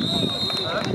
Huh?